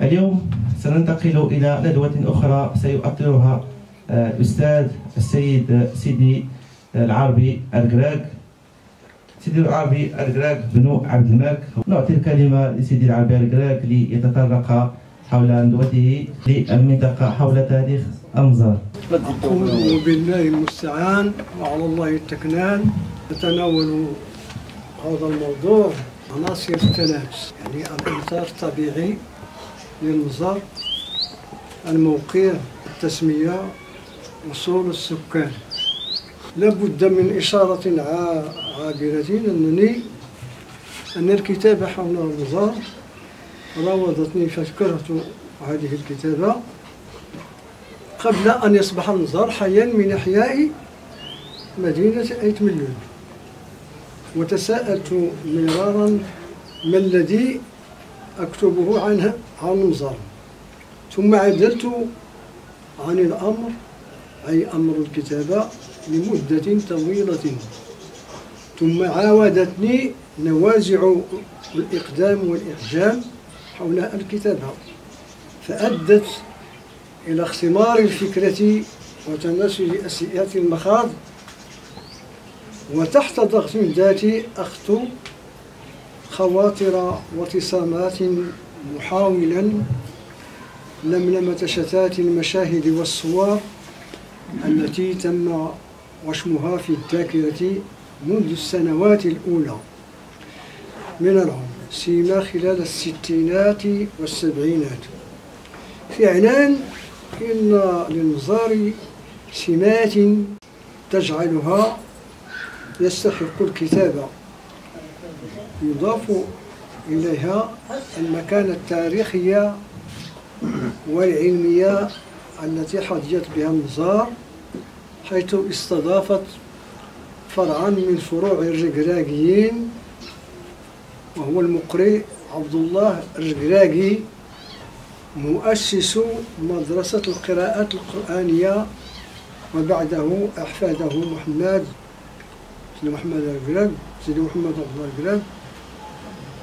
اليوم سننتقل إلى ندوة أخرى سيؤطرها آه، الأستاذ السيد سيدي العربي القراق سيدي العربي القراق بن عبد الملك. نعطي الكلمة لسيدي العربي القراق ليتطرق حول ندوته للمنطقة حول تاريخ أمزار أعوذ بالله المستعان وعلى الله التكنان. نتناول هذا الموضوع. عناصر الثلاث يعني الإنتاج الطبيعي للمزار الموقع التسمية وصول السكان. لابد من إشارة عابرة أنني أن الكتابة حول المزار راودتني فكرة هذه الكتابة قبل أن يصبح المزار حيا من أحياء مدينة أيت مليون. وتساءلت مرارا ما الذي أكتبه عنها عن المزار ثم عدلت عن الأمر أي أمر الكتابة لمدة طويلة. ثم عاودتني نوازع الإقدام والإحجام حول الكتابة فأدت إلى اختمار الفكرة وتناسل أسئلة المخاض. وتحت ضغط ذاتي أخطو خواطر وتصامات محاولا لملمة شتات المشاهد والصور التي تم وشمها في الذاكرة منذ السنوات الأولى. من العمر سيما خلال الستينات والسبعينات. فعلا إن للمزار سمات تجعلها يستحق الكتابة يضاف إليها المكانة التاريخية والعلمية التي حظيت بها المزار حيث استضافت فرعا من فروع الرقراقيين وهو المقرئ عبد الله الرقراقي مؤسس مدرسة القراءات القرآنية وبعده أحفاده محمد سيدي محمد القراق سيدي محمد عبد الله القراق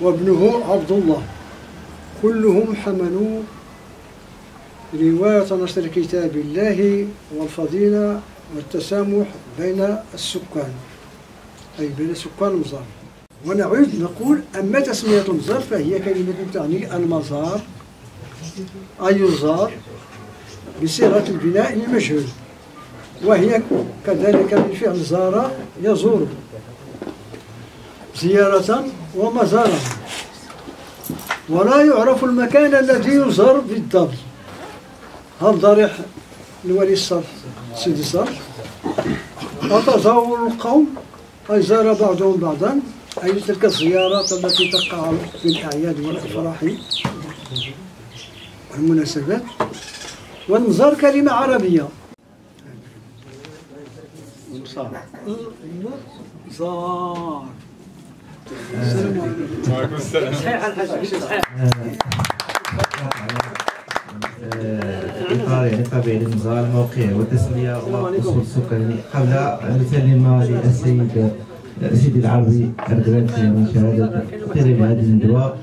وابنه عبد الله. كلهم حملوا رواية نشر كتاب الله والفضيلة والتسامح بين السكان أي بين سكان المزار. ونعود نقول أما تسمية المزار فهي كلمة تعني المزار أي الزار بصيغة البناء المجهول. وهي كذلك من فعل زار يزور زيارة ومزارا ولا يعرف المكان الذي يزار بالضبط هل ضريح لولي الصرف؟ سيدي الصرف وتزاور القوم؟ أي زار بعضهم بعضا. أي تلك الزيارات التي تقع في الأعياد والأفراح والمناسبات والمزار كلمة عربية. زار وعليكم السلام صحيح الحاج صحيح إطار يعني طبيعي للمزار الموقع والتسمية وأصول السكان قبل أن نسلم للسيد سيدي العربي القرانسي من شهادة تقريبا هذه الندوة